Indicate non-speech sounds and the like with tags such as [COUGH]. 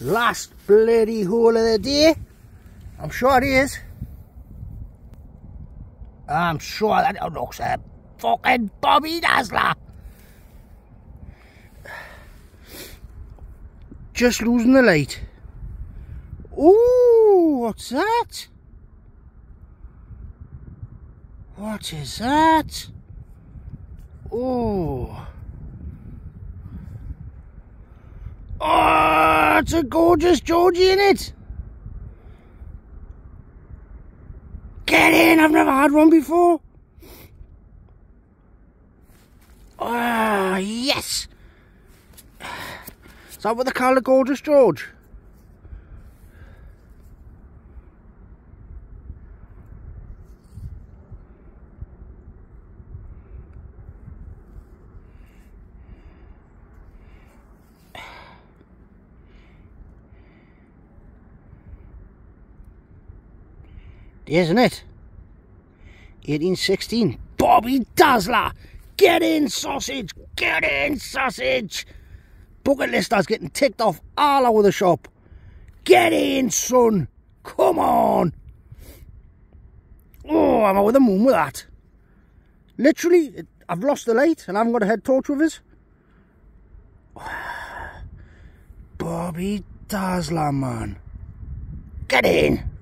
Last bloody hole of the day. I'm sure it is. I'm sure that looks a fucking Bobby Dazzler. Just losing the light. Ooh, what's that? What is that? Oh. It's a gorgeous Georgie in it. Get in, I've never had one before. Ah, yes. Is that what they call the gorgeous George? Isn't it? 1816. Bobby Dazzler! Get in, sausage! Get in, sausage! Bucket listers getting ticked off all over the shop. Get in, son! Come on! Oh, I'm over the moon with that. Literally, I've lost the light and I haven't got a head torch with us. [SIGHS] Bobby Dazzler, man. Get in!